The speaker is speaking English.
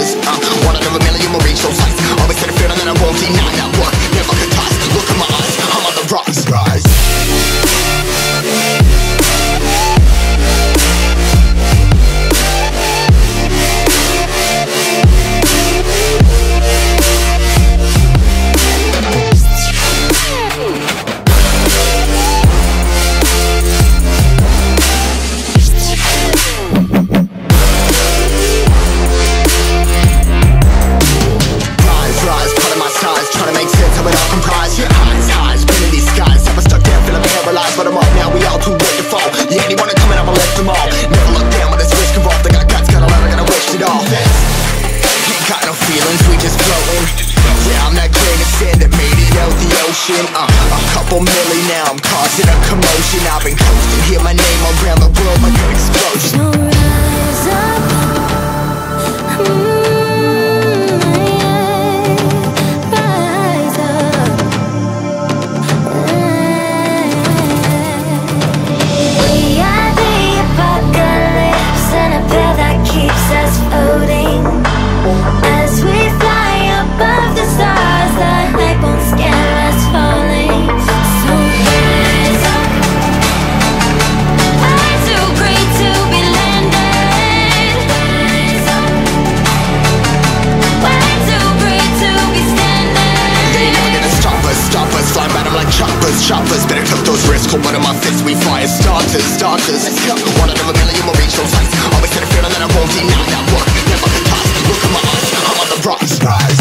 chances I'm one out of a million marine show sights Always had a feeling that I won't deny that one Never could toss, look in my eyes, I'm on the rocks uh, A couple million now, I'm causing a commotion. I've been coasting, hear my name around the world this, we fire starters, starters. Let's go, one out of a million will reach those heights Always had a feeling that I won't deny that work. Never passed. look at my eyes, I'm on the rise, rise.